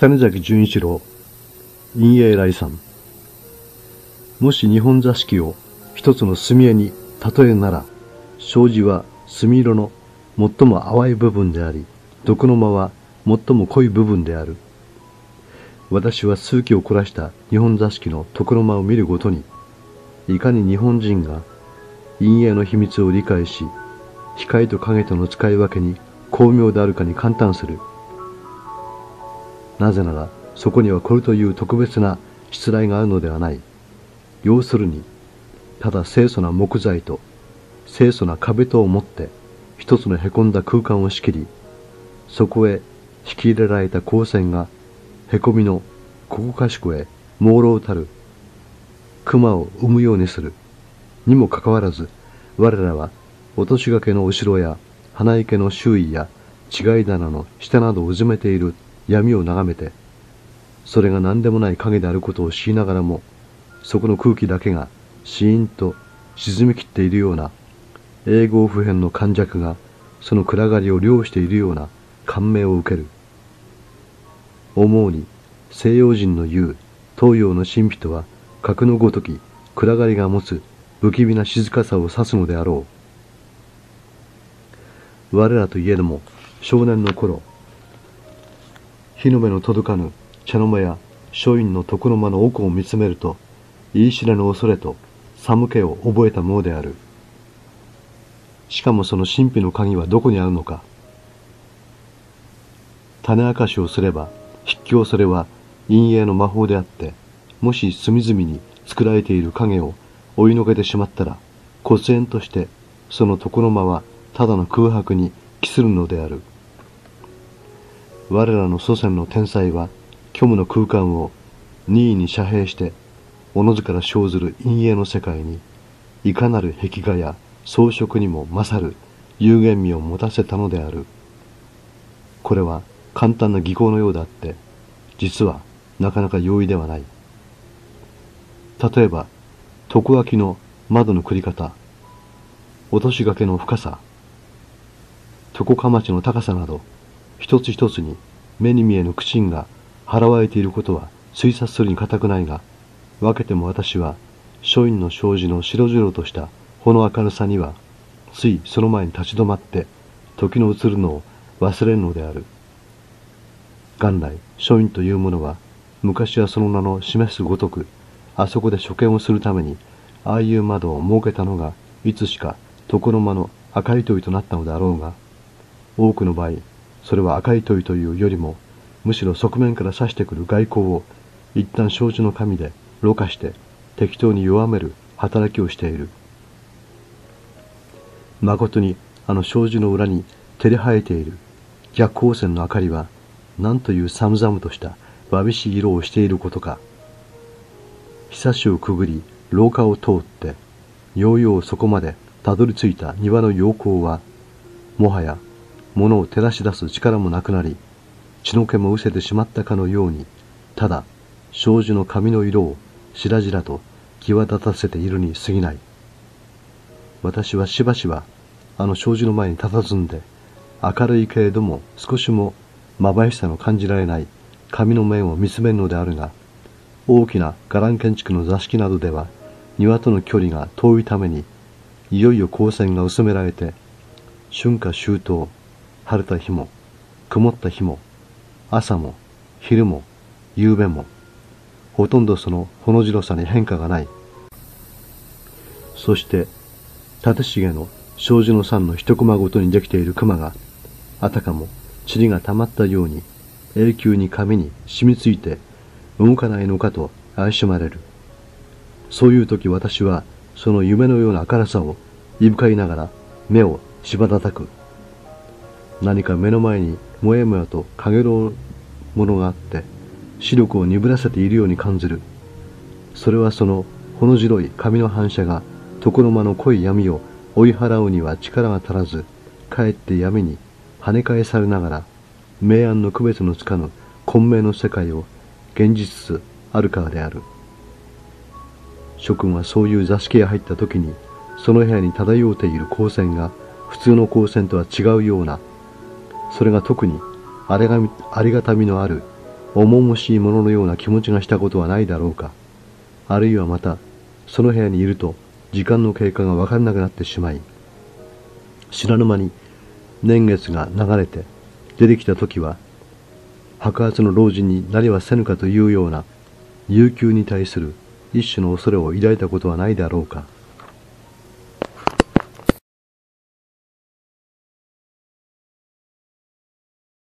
種崎純一郎、陰影来さん。もし日本座敷を一つの墨絵に例えるなら、障子は墨色の最も淡い部分であり、毒の間は最も濃い部分である。私は数奇を凝らした日本座敷の床の間を見るごとに、いかに日本人が陰影の秘密を理解し、光と影との使い分けに巧妙であるかに感嘆する。なぜなら、そこにはこれという特別な失礼があるのではない。要するに、ただ清楚な木材と清楚な壁とを持って一つの凹んだ空間を仕切り、そこへ引き入れられた光線が凹みのここかしこへ朦朧たる熊を生むようにする。にもかかわらず、我らは落とし掛けの後ろや花池の周囲や違い棚の下などをうずめている闇を眺めて、それが何でもない影であることを知りながらも、そこの空気だけがシーンと沈みきっているような、英語普遍の感弱がその暗がりを漁しているような感銘を受ける。思うに西洋人の言う東洋の神秘とは格のごとき暗がりが持つ不気味な静かさを指すのであろう。我らといえども少年の頃、火の目の届かぬ茶の間や書院の床の間の奥を見つめると、言い知れぬ恐れと寒気を覚えたものである。しかもその神秘の鍵はどこにあるのか。種明かしをすれば、筆記をそれは陰影の魔法であって、もし隅々に作られている影を追いのけてしまったら、骨縁としてその床の間はただの空白に帰するのである。我らの祖先の天才は、虚無の空間を任意に遮蔽して、おのずから生ずる陰影の世界に、いかなる壁画や装飾にも勝る有限味を持たせたのである。これは簡単な技巧のようであって、実はなかなか容易ではない。例えば、床脇の窓の繰り方、落とし掛けの深さ、床かまちの高さなど、一つ一つに目に見えぬ苦心が払われていることは推察するに難くないが、分けても私は、書院の障子の白々とした穂の明るさには、ついその前に立ち止まって、時の移るのを忘れるのである。元来、書院というものは、昔はその名の示すごとく、あそこで所見をするために、ああいう窓を設けたのが、いつしか床の間の明かり問いとなったのであろうが、多くの場合、それは赤い問いというよりも、むしろ側面から差してくる外交を、一旦承知の神で、ろ過して適当に弱める働きをしている。誠にあの障子の裏に照れ生えている逆光線の明かりは、何という寒々としたわびしい色をしていることか。久しをくぐり、廊下を通って、ようようそこまでたどり着いた庭の陽光は、もはや物を照らし出す力もなくなり、血の気も失せてしまったかのように、ただ、障子の髪の色をしらじらと際立たせているに過ぎない。私はしばしばあの障子の前に佇んで、明るいけれども少しもまばゆさの感じられない紙の面を見つめるのであるが、大きな伽藍建築の座敷などでは庭との距離が遠いために、いよいよ光線が薄められて、春夏秋冬、晴れた日も、曇った日も、朝も、昼も、夕べも、ほとんどそのほの白さに変化がない。そして、立重の障子の山の一コマごとにできている熊が、あたかも塵が溜まったように永久に紙に染みついて動かないのかと怪しまれる。そういう時私はその夢のような明るさをいぶかいながら目をしばたたく。何か目の前にもやもやと陰のものがあって視力を鈍らせているように感じる。それはそのほの白い髪の反射が床の間の濃い闇を追い払うには力が足らず、かえって闇に跳ね返されながら、明暗の区別のつかぬ混迷の世界を現実つあるからである。諸君はそういう座敷へ入った時に、その部屋に漂うている光線が普通の光線とは違うような、それが特にありがたみのある重々しいもののような気持ちがしたことはないだろうか。あるいはまた、その部屋にいると時間の経過がわからなくなってしまい、知らぬ間に年月が流れて出てきた時は、白髪の老人になりはせぬかというような悠久に対する一種の恐れを抱いたことはないだろうか。